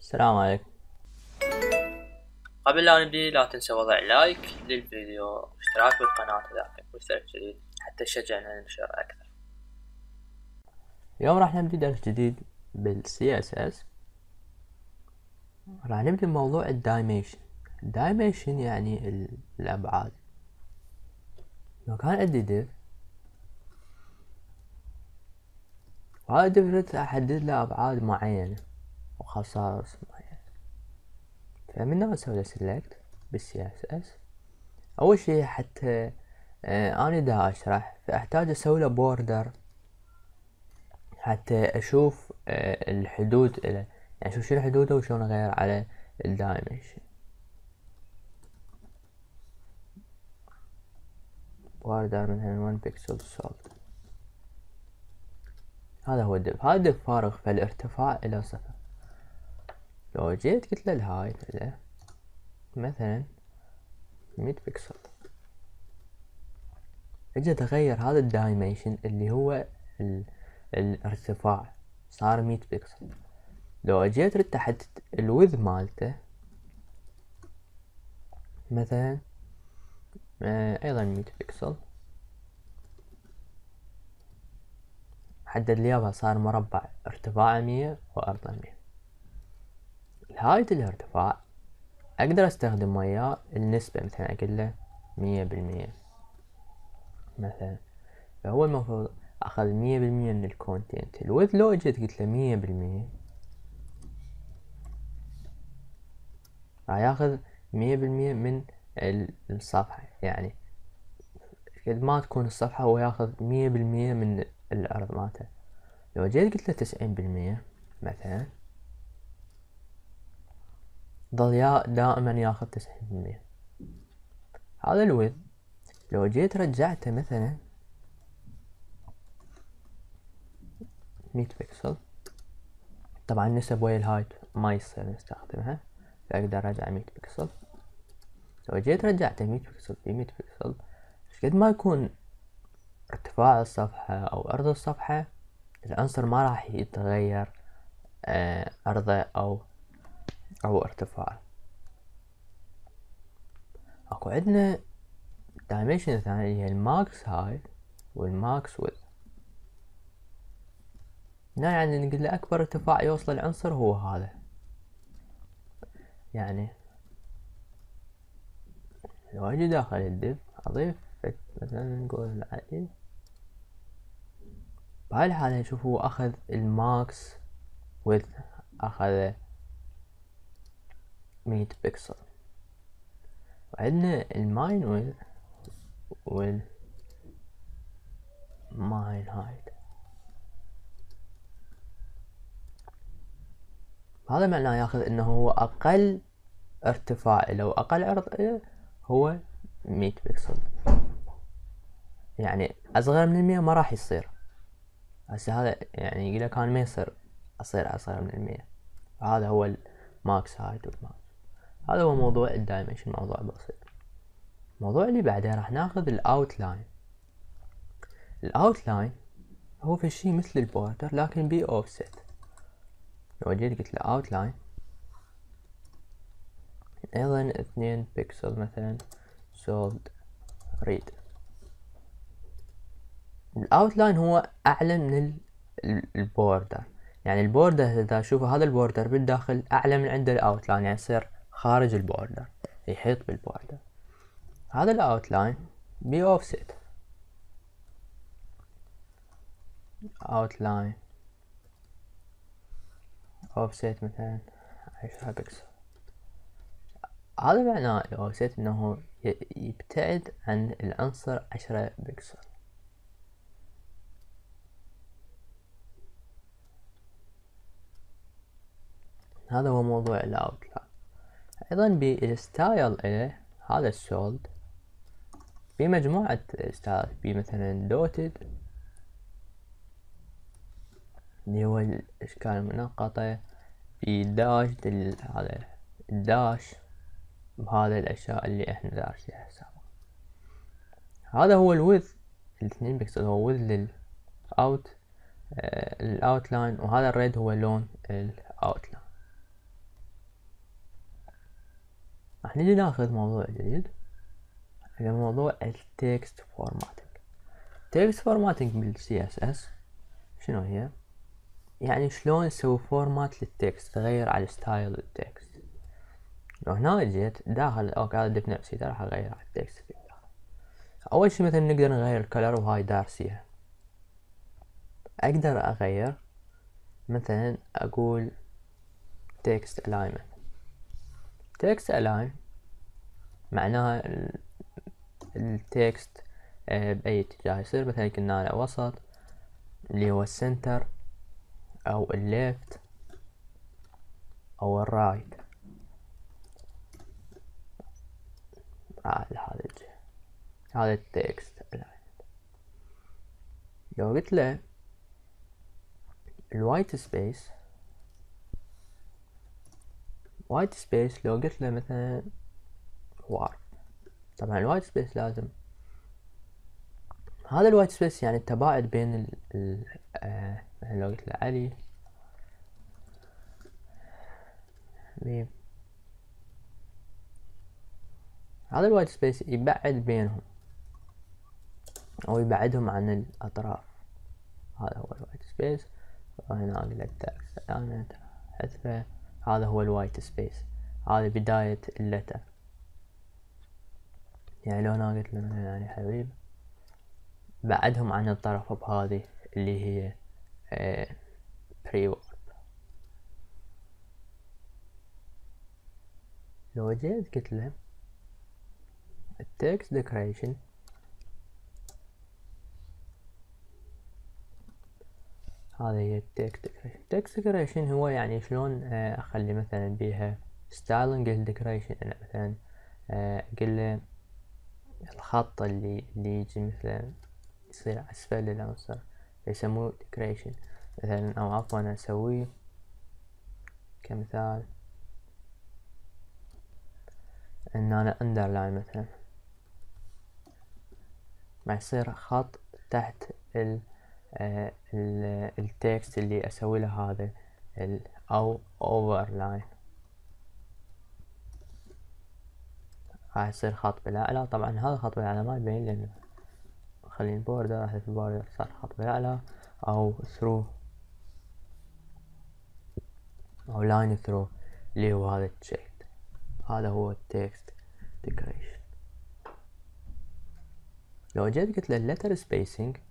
السلام عليكم. قبل لا نبدي لا تنسى وضع لايك للفيديو واشتراك بالقناة إذا كنت مشترك جديد حتى تشجعنا ننشر أكثر. اليوم راح نبدي درس جديد بال CSS راح نبدي بموضوع ال dimension. ال dimension يعني ال- الأبعاد. لو كان عندي div وهذا ال div أحدد له أبعاد معينة. وخصائص معينة. فمن هنا أسوي له select بال CSS أول شي حتى آه أنا دا أشرح فأحتاج أسوي له border. حتى أشوف آه، الحدود إلى يعني أشوف شنو حدوده وشلون اغير على ال dimension border مثلا 1 pixel solid هذا هو ال div هذا ال div فارغ فالارتفاع إلى صفر. لو جيت قلت له ال height له مثلا 100 بيكسل. أجي اغير هذا ال dimension اللي هو ال... الارتفاع صار مية بكسل لو اجيت ردت تحت ال width مالته مثلا آه أيضا مية بكسل حدد لي صار مربع ارتفاعه مية وعرضه مية. ال height الارتفاع أقدر أستخدم وياه النسبة مثلا أقول له مية بالمية. مثلا فهو المفروض أخذ مية بالمية من ال content ال width لو اجيت قلت له مية بالمية راح ياخذ مية بالمية من ال- الصفحة. يعني قد ما تكون الصفحة هو ياخذ مية بالمية من الأرض مالته. لو جيت قلت له تسعين بالمية مثلا يا دائما ياخذ تسعين بالمية. هذا الويث لو جيت رجعته مثلا مية بكسل طبعا نسب ويا ال height ما يصير نستخدمها فأقدر أرجع مية بكسل. لو جيت رجعته مية بكسل في مية بكسل قد ما يكون ارتفاع الصفحة أو عرض الصفحة العنصر ما راح يتغير آه، عرضه أو ارتفاعه أكو عندنا dimension ثاني اللي هي ال max height وال max width هنا يعني نقول له أكبر ارتفاع يوصل العنصر هو هذا. يعني لو أجي داخل ال div أضيف مثلا نقول علي بهاي الحالة نشوف هو أخذ ال max width أخذ مية بكسل. وعندنا ال min width وال min height هذا معناه ياخذ إنه هو أقل ارتفاع له واقل عرض له هو مية بكسل. يعني أصغر من المية ما راح يصير. هسه هذا يعني يقول كان ما يصير أصير أصغر من المية. هذا هو ال max height وال max. هذا هو موضوع ال dimension موضوع بسيط. الموضوع اللي بعده راح ناخذ ال outline ال outline هو في شي مثل ال border لكن بي اوفست لو جيت قلت له outline أيضا اثنين بيكسل مثلا solid red ال outline هو أعلى من ال border. يعني ال border إذا اشوفه هذا ال border بالداخل أعلى من عنده ال outline يعني يصير خارج ال border يحيط بال border. هذا ال outline بي offset outline offset مثلا عشرة بكسل هذا معناه الاوفست إنه يبتعد عن العنصر عشرة بكسل هذا هو موضوع ال outline أيضا بال style اله هذا ال solid في مجموعة style مثلا dotted اللي هو الاشكال المنقطة في dash هذا ال dash بهذا الأشياء اللي إحنا دارسينها سابقا هذا هو ال width الاثنين بكسل هو width لل out ال outline وهذا ال red هو لون ال outline راح نجي ناخذ موضوع جديد. اللي موضوع ال text formatting. text formatting بال CSS شنو هي؟ يعني شلون نسوي format لل text تغير على style ال text. لو هنا جيت داخل okay هذا div نفسي راح أغير على ال text في داخل. أول شي مثلا نقدر نغير ال color وهاي دارسيها أقدر أغير مثلا أقول text alignment. text align معناها ال text آه، بأي اتجاه يصير. مثلا كنا على وسط اللي هو ال center أو ال left أو ال right. على هذا الجهة. هذا ال text لو قلت له ال white space white space لو قلت له مثلا wrap طبعا ال white space لازم. هذا ال white space يعني التباعد بين ال, ال آه لو قلت له علي. ميم. هذا الوايت سبيس يبعد بينهم أو يبعدهم عن الأطراف. هذا هو الوايت سبيس. وهنا أقول له أنا حذفه. هذا هو الوايت سبيس. هذا بداية اللتر. يعني لو أنا قلت له مثلا يعني حبيب بعدهم عن الطرف بهذه اللي هي pre آه، word لو جيت قلت له ال text decoration هذه هي ال text decoration ال text decoration هو يعني شلون آه، أخلي مثلا بيها styling ال decoration أنا مثلا آه، أقول له الخط اللي اللي يجي مثلا يصير أسفل العنصر يسموه decoration مثلا أو عفوا اسويه كمثال إن أنا underline مثلا. ما يصير خط تحت ال text اللي أسوي له هذا أو overline راح يصير خط بالاعلى طبعا هذا خط بالاعلى ما يبين لأن خلي ال border في ال border صار خط بالاعلى أو through أو line through اللي هو هذا الشيء. هذا هو ال text decoration لو جيت قلت له letter spacing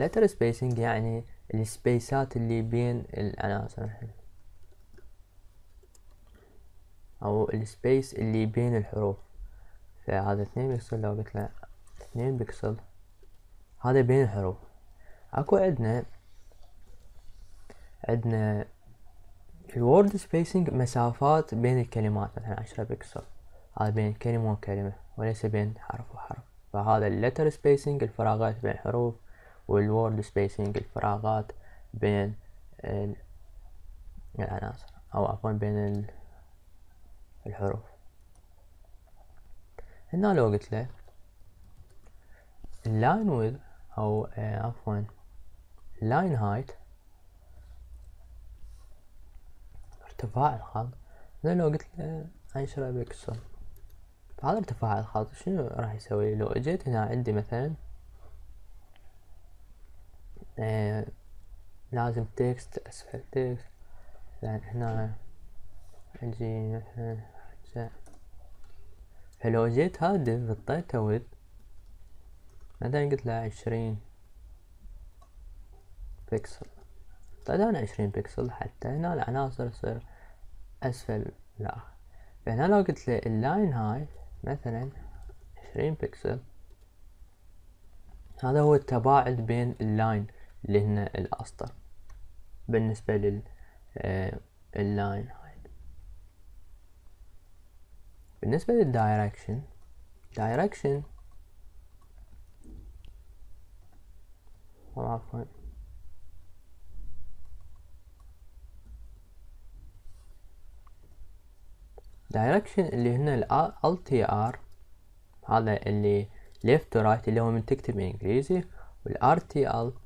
letter spacing يعني ال space ات اللي بين العناصر. أو ال space اللي بين الحروف. فهذا اثنين بكسل لو قلت له اثنين بكسل هذا بين الحروف. أكو عندنا عندنا ال word spacing مسافات بين الكلمات مثلا عشرة بكسل هذا بين كلمة وكلمة وليس بين حرف وحرف. فهذا ال letter spacing الفراغات بين الحروف وال word spacing الفراغات بين العناصر أو عفوا بين الحروف. هنا لو قلت له ال line width أو عفوا line height ارتفاع الخط. هنا لو قلت له عشرة بكسل. هذا ارتفاع الخط شنو راح يسوي؟ لو اجيت هنا عندي مثلا آه لازم text أسفل text. لأن هنا أجي مثلا فلو جيت هذا حطيته width مثلا قلت له عشرين بكسل. طيب أنا عشرين بكسل حتى هنا العناصر تصير أسفل لا. فهنا لو قلت له ال line height مثلا عشرين بكسل هذا هو التباعد بين ال line. اللي هنا الاسطر بالنسبة لل آه، ال line height بالنسبة لل direction direction عفوا. direction اللي هنا ال LTR هذا اللي left to right اللي هو من تكتب إنجليزي وال RTL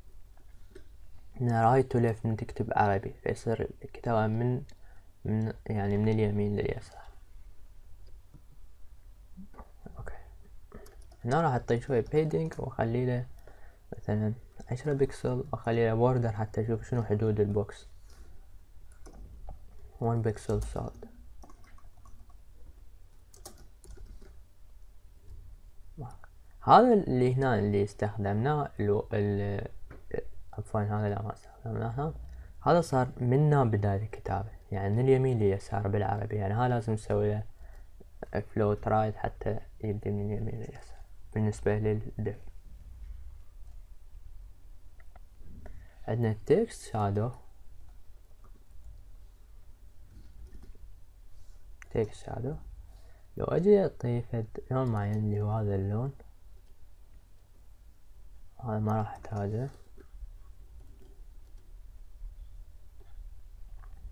right to left من تكتب عربي فيصير الكتابة من من يعني من اليمين لليسار. okay. هنا راح اعطيه شوية padding واخلي له مثلا عشرة بكسل واخلي له border حتى أشوف شنو حدود ال box. 1 pixel solid. هذا اللي هنا اللي استخدمناه عفوا هذا لا ما استخدمناه هذا صار منا بداية الكتابة. يعني من اليمين لليسار بالعربي. يعني هذا لازم نسوي له float right حتى يبدي من اليمين لليسار. بالنسبة لل div. عندنا ال text shadow text shadow لو أجي اضيف لون معين اللي هو هذا اللون هذا ما راح أحتاجه.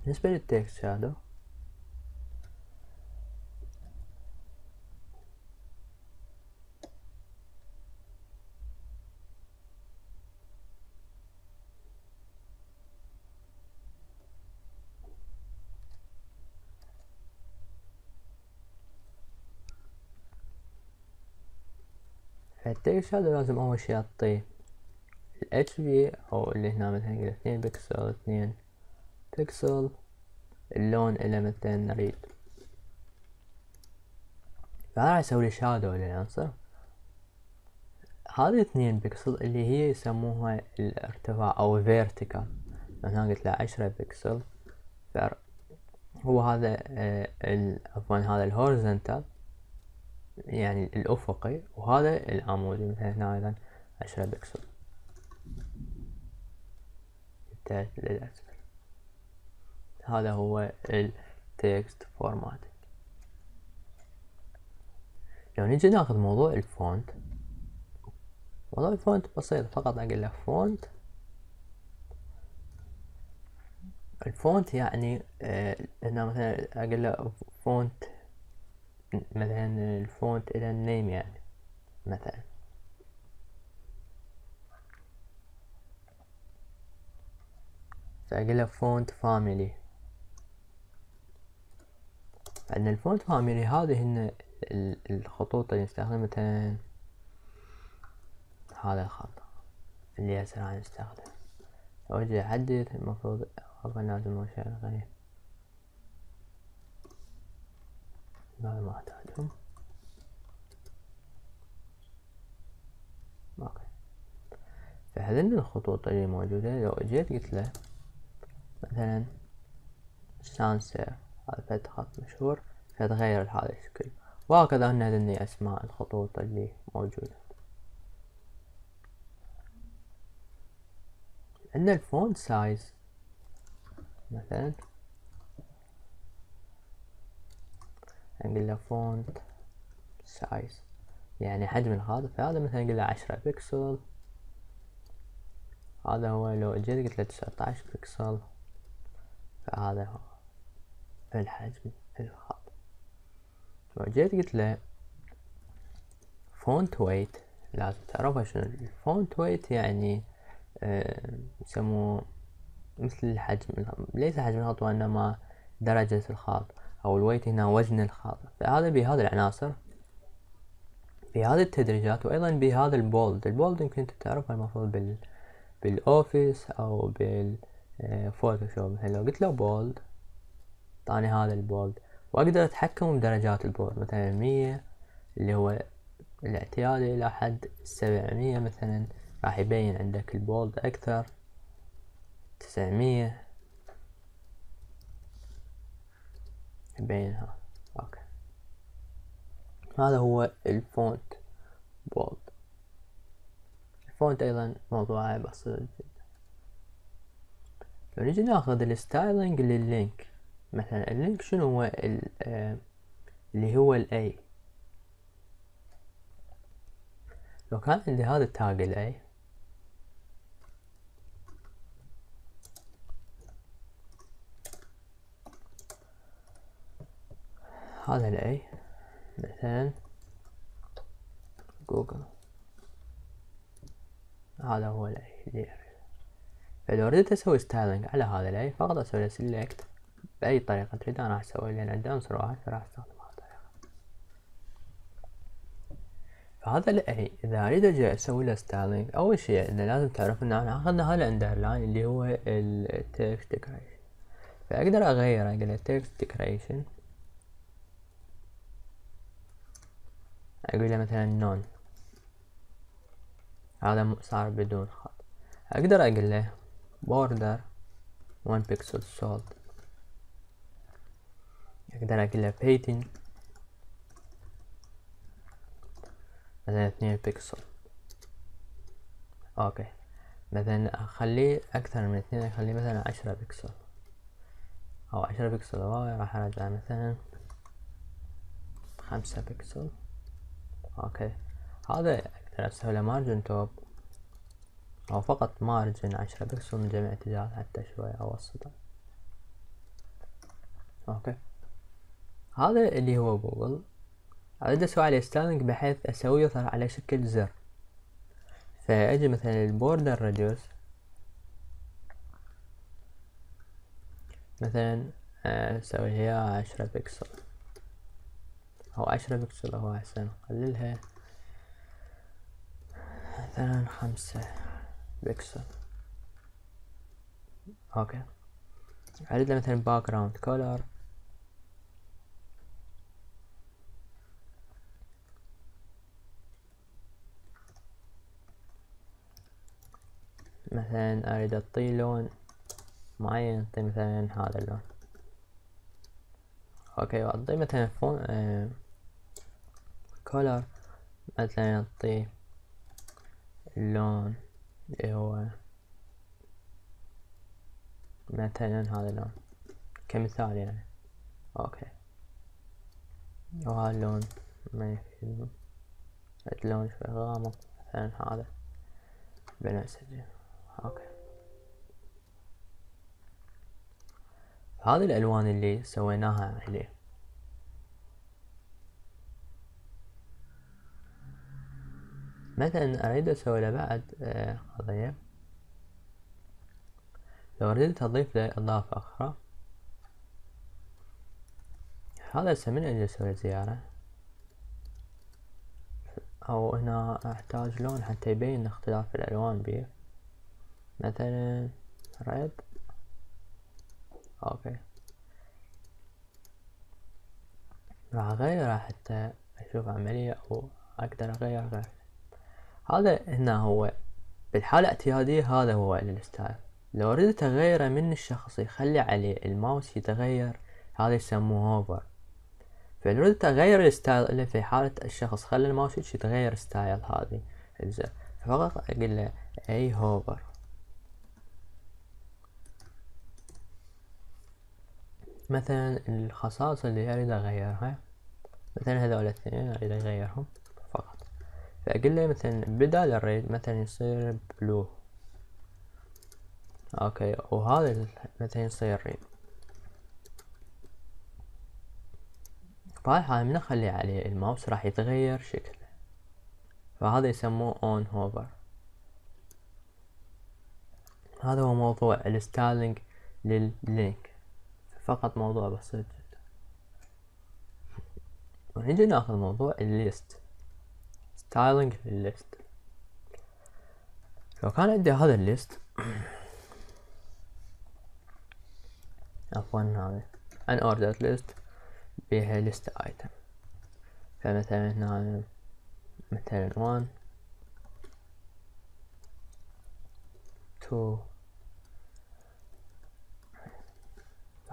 بالنسبة لل text shadow فال text هذا لازم أول شي أعطيه ال HV أو اللي هنا مثلا اثنين بكسل اثنين بيكسل اللون إلى مثلا نريد فأنا أسوي shadow للعنصر. هذه اثنين بكسل اللي هي يسموها الارتفاع أو vertical هنا قلت له عشرة بكسل هو هذا آه، عفوا هذا ال horizontal يعني الأفقي. وهذا العمودي مثلا هنا أيضا عشرة بكسل هذا هو ال text formatting لو نجي ناخذ موضوع ال font موضوع ال font بسيط فقط أقول له font ال font يعني آه هنا مثلا أقول له font مثلا ال font إلى ال name يعني مثلا. فأقول له font family عندنا ال font family هذه هن الخطوط اللي نستخدمها. مثلا هذا الخط اللي هسه راح نستخدم لو أجي أحدد المفروض أبغى لازم اشغل هذا ما احتاجهم أوكي. فهذين الخطوط اللي موجودة. لو أجيت قلت له مثلا سانسير خط مشهور فتغير هذا الشكل وهكذا هن هذني أسماء الخطوط اللي موجودة. عندنا ال font size مثلا. نقول له font size. يعني حجم الخط فهذا مثلا نقول له عشرة بكسل. هذا هو لو جيت قلت له تسعة عشر بكسل. فهذا هو. الحجم الخط. لو جيت قلت له font weight لازم تعرفها شنو؟ ال font weight يعني آه، يسموه مثل الحجم ليس حجم الخط وإنما درجة الخط أو ال weight هنا وزن الخط. فهذا بهذه العناصر بهذه التدريجات وأيضا بهذا ال bold ال bold يمكن أنت تعرفها المفروض بال بال Office أو بال Photoshop. مثلا لو قلت له bold طاني هذا ال bold وأقدر أتحكم بدرجات ال bold مثلا مية اللي هو الاعتيادي إلى حد سبعمية مثلا. راح يبين عندك ال bold أكثر. تسعمية. يبينها okay. هذا هو ال font bold ال font أيضا موضوعه بسيط جدا. لو نجي ناخذ ال styling لل link. مثلا ال link شنو هو آه، اللي هو ال a لو كان عندي هذا ال tag ال a هذا ال a مثلا جوجل هذا هو ال a اللي فلو ردت أسوي styling على هذا ال a فقط أسوي له select بأي طريقة تريد أنا راح أسوي لأن عندي عنصر واحد فراح أستخدم هذه الطريقة. فهذا ال a إذا أريد أجي أسوي له styling أول شيء إنه لازم تعرف إن أنا أخذنا هذا ال underline اللي هو ال text decoration فأقدر أغير أقول له text decoration أقول له مثلا none هذا صار بدون خط. أقدر أقول له border 1 pixel أقول له padding مثلا اثنين pixel. okay. مثلا اخليه أكثر من اثنين اخليه مثلا عشرة بيكسل. أو عشرة بيكسل واي راح أرجع مثلا خمسة pixel. okay. هذا أقدر أسوي له margin top. أو فقط margin عشرة بيكسل من جميع الاتجاهات حتى شوية اوسطه okay. هذا اللي هو جوجل. أريد أسوي عليه styling بحيث اسويه يظهر على شكل زر. فأجي مثلا ال border radius مثلا أسوي هي عشرة بكسل. أو عشرة بكسل هو أحسن. أقللها. مثلا خمسة pixel. okay. أريد مثلا background color مثلا أريد اعطيه لون معين اعطيه مثلا هذا اللون. okay واعطيه مثلا font آه color مثلا اعطيه اللون اللي هو مثلا هذا اللون كمثال يعني. okay. وهذا اللون ما يفيد. اللون شوي غامق مثلا هذا. بنفسجي. أوكي. هذه الألوان اللي سويناها عليه. مثلا أريد أسوي له بعد آه، قضية لو ردت اضيف له إضافة أخرى. هذا هسه من أجي أسوي زيارة. أو هنا أحتاج لون حتى يبين اختلاف الألوان بيه. مثلا red أوكي. راح اغيره حتى أشوف عملية أو أقدر اغير غير هذا هنا هو. بالحالة الاعتيادية هذا هو الستايل. لو ردت اغيره من الشخص يخلي عليه الماوس يتغير هذا يسموه hover فلو ردت اغير ال style اللي في حالة الشخص خلى الماوس يتغير style هذه. فقط أقول له a hover مثلا الخصائص اللي اريد اغيرها مثلا هذول الاثنين اريد اغيرهم فقط. فأقول له مثلا بدال ال red مثلا يصير blue أوكي وهذا مثلا يصير red فهاي من اخلي عليه الماوس راح يتغير شكله. فهذا يسموه on hover هذا هو موضوع ال styling لل link. فقط موضوع بسيط جدا. ونجي ناخذ موضوع ال list. styling لل list لو كان عندي هذا ال list عفوا هذا. unordered list بيها list item فمثلا هنا مثلا 1 2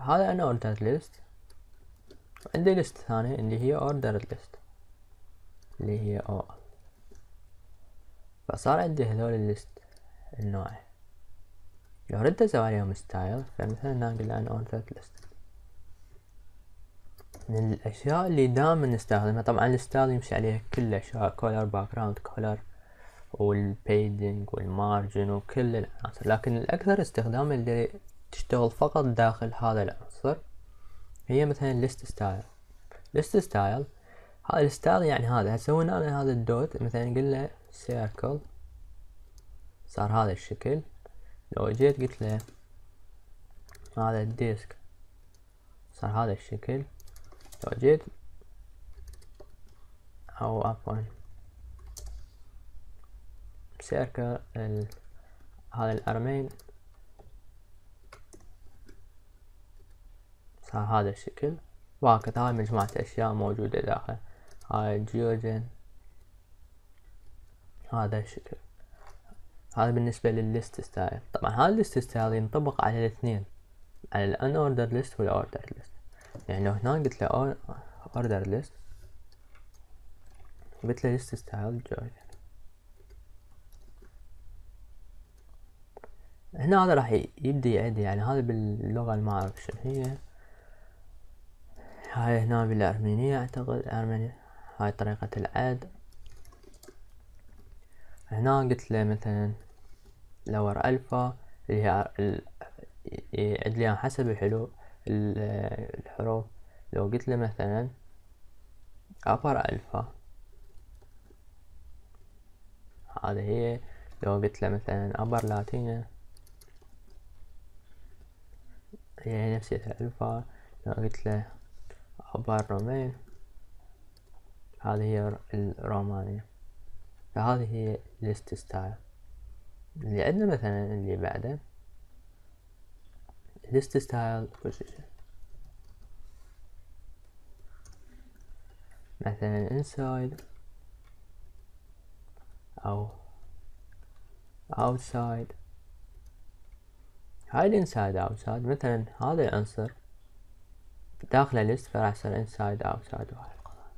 هذا unordered list عندي list ثانية اللي هي ordered list اللي هي أو فصار عندي هذول ال list النوع. لو ردت أسوي عليهم style فمثلا نقول unordered list من الأشياء اللي دائما نستخدمها طبعا ال style يمشي عليها كل الأشياء color background color وال padding وال margin وكل العناصر. لكن الأكثر استخداما تشتغل فقط داخل هذا العنصر. هي مثلا list style list style هذا ال style يعني هذا. سوينا أنا هذا ال dot مثلا قلنا circle صار هذا الشكل. لو جيت قلت له هذا ال disc صار هذا الشكل. لو جيت أو عفوا circle. هذا ال Armenian صار هذا الشكل وهكذا هاي مجموعة اشياء موجودة داخل هاي الجيوجن هذا الشكل هذا بالنسبة لل list style طبعا هذا ال list style ينطبق على الاثنين على ال unordered list وال ordered list يعني هنا قلت له ordered list قلت له list style Georgian هنا هذا راح يبدي يعد يعني هذا باللغة اللي ما اعرف شنو هي هاي هنا بالأرمينية أعتقد ارمينيا هاي طريقة العد. هنا قلت له مثلا لور ألفا اللي هي يعد لي حسب الحلو الحروف. لو قلت له مثلا أبر ألفا هذا هي. لو قلت له مثلا upper Latin هي نفس الألفا. لو قلت له upper Roman هذه هي الرومانية. فهذه هي list style اللي عندنا مثلا اللي بعده. list style position. مثلا inside أو outside. هاي ال inside outside مثلا هذا العنصر داخل list فراح يصير inside outside وهاي القضايا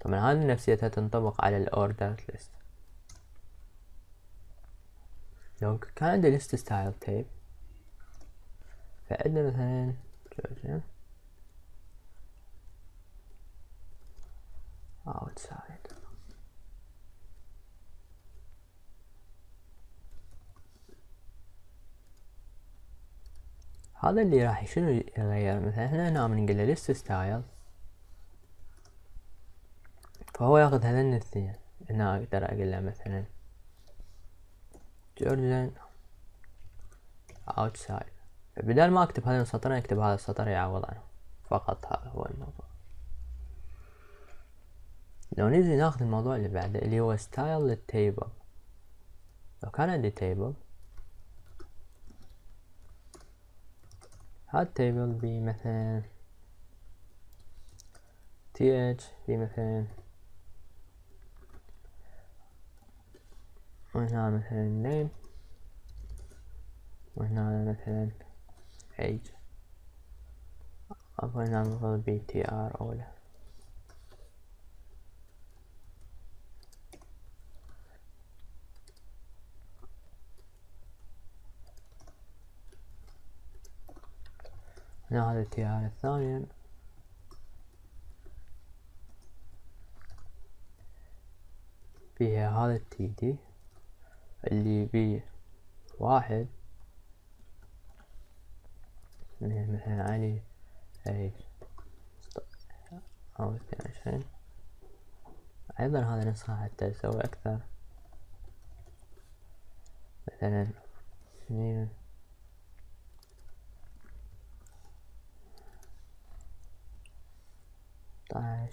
طبعا هذه نفسيتها تنطبق على ال ordered list لو كان عندي list style type فعندنا مثلا جورجيا outside هذا اللي راح شنو يغير مثلا إحنا هنا بنقول له list style فهو ياخذ هذين الاثنين هنا أقدر أقول له مثلا جورجن outside بدل ما اكتب هذين السطرين اكتب هذا السطر يعوض عنه. فقط هذا هو الموضوع لو نجي ناخذ الموضوع اللي بعده اللي هو style لل table لو كان عندي table هاد table بمثلا h بمثلا وهنا مثلا name. وهنا مثلا age. وهنا بي tr أولى. هنا هذا ال tr الثانية. فيها هذا التي دي اللي بي واحد. مثلا علي. اي أو اثنين وعشرين. أيضا هذا نسخة حتى يسوي أكثر. مثلا اثنين ثلاثة.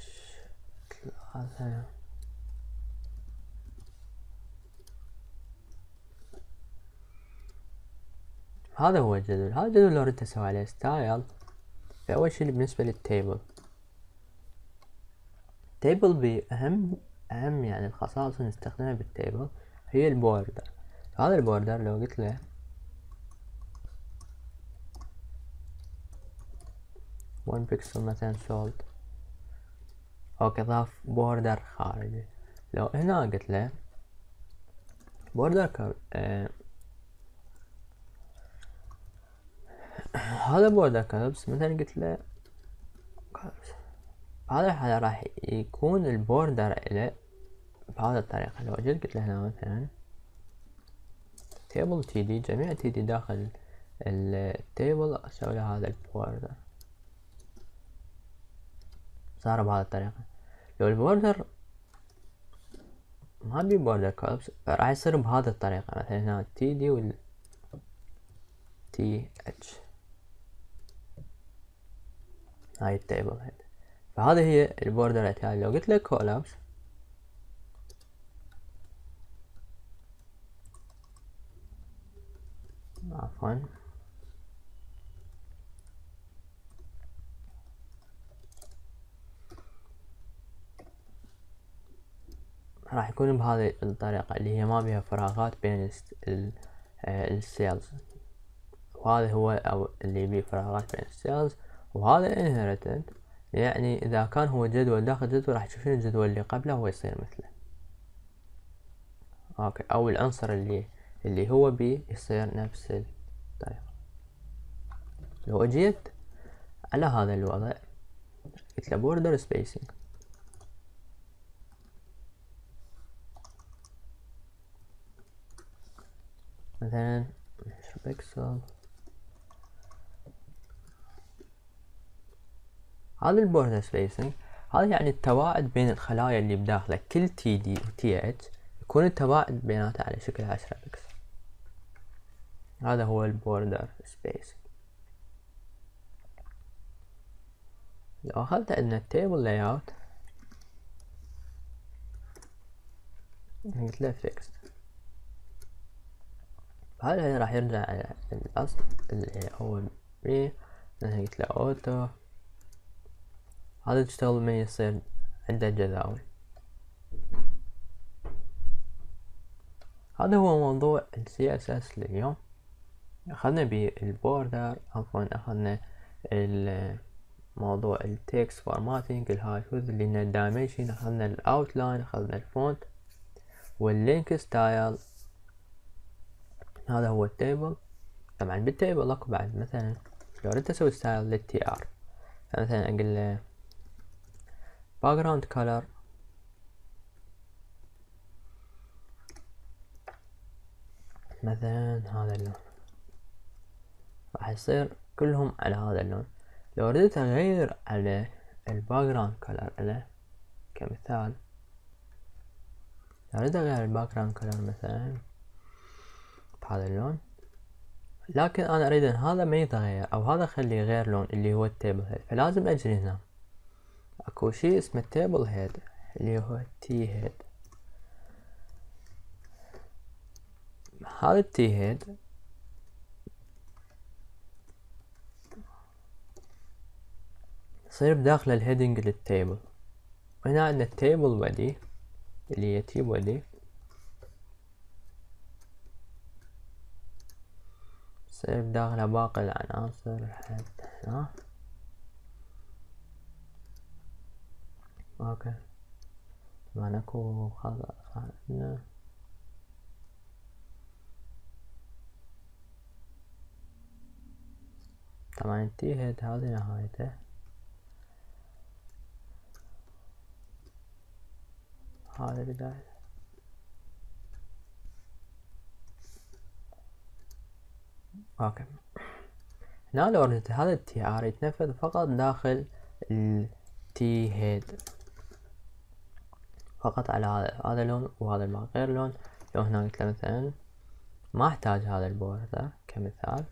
هذا هو الجدول. هذا الجدول لو ردت أسوي عليه. style فاول شي بالنسبة لل table. table بأهم أهم يعني الخصائص اللي نستخدمها بال table هي ال border. هذا ال border لو قلت له one pixel مثلا solid أو كضاف border خارجي لو هنا قلت له border آه هذا border collapse مثلا قلت له هذا الحالة راح يكون ال border إلى بهذه الطريقة. لو جيت قلت له هنا مثلا table td جميع td داخل ال table أسوي له هذا ال border. صار بهذه الطريقة. لو ال border ما بي border collapse راح يصير بهذه الطريقة. مثلا هنا td وال th هاي ال table head. فهذه هي ال border تاعي لو قلت لك collapse عفوا. راح يكون بهذه الطريقة اللي هي ما بها فراغات بين ال cells وهذا هو أو اللي بيه فراغات بين ال cells وهذا inherited يعني إذا كان هو جدول داخل جدول راح تشوفين الجدول اللي قبله هو يصير مثله. okay. أو العنصر اللي اللي هو بيه يصير نفس الطريقة. لو أجيت على هذا الوضع قلت له border spacing. مثلا بيكسل. هذا ال border spacing هذا يعني التباعد بين الخلايا اللي بداخله كل td و th يكون التباعد بيناتها على شكل عشرة بكسل هذا هو ال border spacing لو أخذت عندنا ال table layout قلت له فيكس هذا راح يرجع على الأصل اللي هو مثلا قلت له auto هذا تشتغل ما يصير عنده جداول. هذا هو موضوع ال CSS لليوم. أخذنا بال border عفوا أخذنا موضوع ال text formatting الهاي اللي لنا ال dimension أخذنا ال outline أخذنا ال font وال link style هذا هو ال table. طبعا بال table أكو بعد مثلا لو ردت أسوي style لل tr فمثلا أقول له background color. مثلا هذا اللون. راح يصير كلهم على هذا اللون. لو ردت أغير على ال background color على كمثال. لو ردت أغير ال background color مثلا بهذا اللون. لكن أنا أريد إن هذا ما يتغير أو هذا خليه غير لون اللي هو ال table head فلازم أجري هنا. أكو شيء اسمه ال table head اللي هو thead هذا ال thead يصير بداخل ال heading لل table وهنا عندنا ال table body اللي هي tbody save داخل باقي العناصر لحد هنا okay. طبعا أكو خطأ عندنا طبعا انتهت هذه نهايته. هذه بدايته okay. هنا لو هذا ال tr يتنفذ فقط داخل ال thead فقط على هذا هذا لون وهذا ما غير لون لو هنا قلت له مثلا. ما أحتاج هذا ال border كمثال.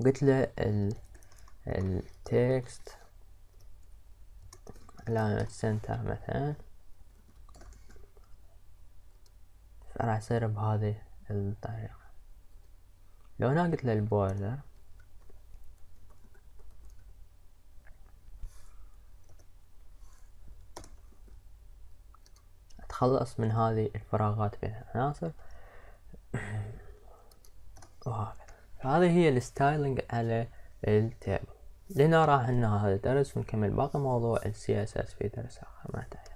قلت له ال التكست علامة سنتر مثلا. راح يصير بهذه الطريقة. لو أنا قلت له أتخلص من هذه الفراغات بين العناصر وهكذا هذه هي ال styling على ال table. لنا راح ننهي هذا الدرس ونكمل باقي موضوع ال CSS في درس آخر. مع تحياتي